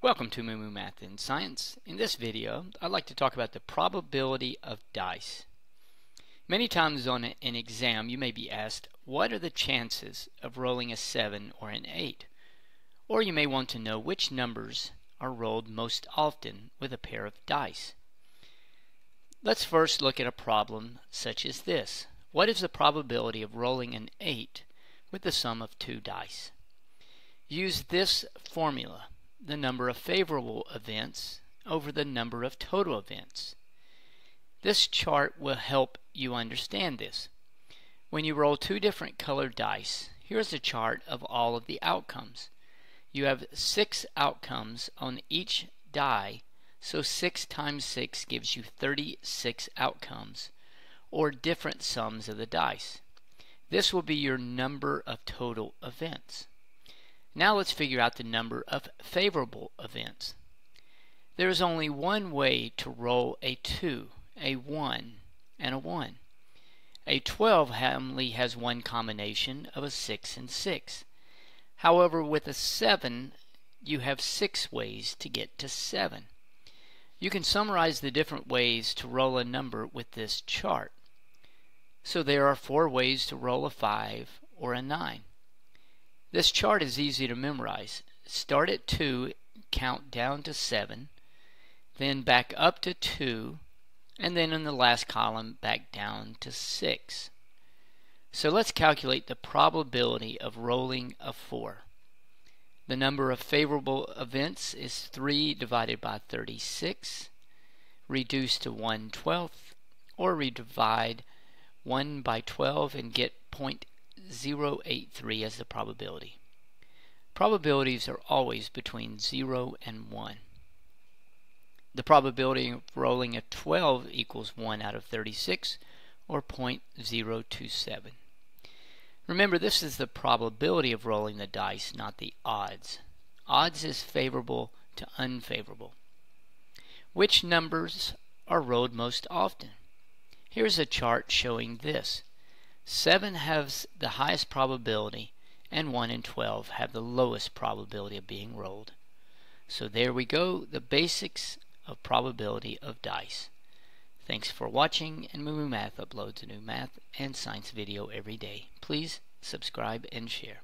Welcome to Moo Math and Science. In this video, I'd like to talk about the probability of dice. Many times on an exam, you may be asked, what are the chances of rolling a 7 or an 8? Or you may want to know which numbers are rolled most often with a pair of dice. Let's first look at a problem such as this. What is the probability of rolling an 8 with the sum of two dice? Use this formula the number of favorable events over the number of total events. This chart will help you understand this. When you roll two different colored dice, here's a chart of all of the outcomes. You have six outcomes on each die, so 6 times 6 gives you 36 outcomes, or different sums of the dice. This will be your number of total events. Now let's figure out the number of favorable events. There is only one way to roll a 2, a 1, and a 1. A 12 only has one combination of a 6 and 6. However, with a 7, you have six ways to get to 7. You can summarize the different ways to roll a number with this chart. So there are four ways to roll a 5 or a 9. This chart is easy to memorize. Start at 2, count down to 7, then back up to 2, and then in the last column back down to 6. So let's calculate the probability of rolling a 4. The number of favorable events is 3 divided by 36, reduced to 1 12th, or we divide 1 by 12 and get 0.8 0.083 as the probability. Probabilities are always between 0 and 1. The probability of rolling a 12 equals 1 out of 36 or 0.027. Remember this is the probability of rolling the dice, not the odds. Odds is favorable to unfavorable. Which numbers are rolled most often? Here's a chart showing this. 7 has the highest probability and 1 and 12 have the lowest probability of being rolled. So there we go, the basics of probability of dice. Thanks for watching, and Moo Math uploads a new math and science video every day. Please subscribe and share.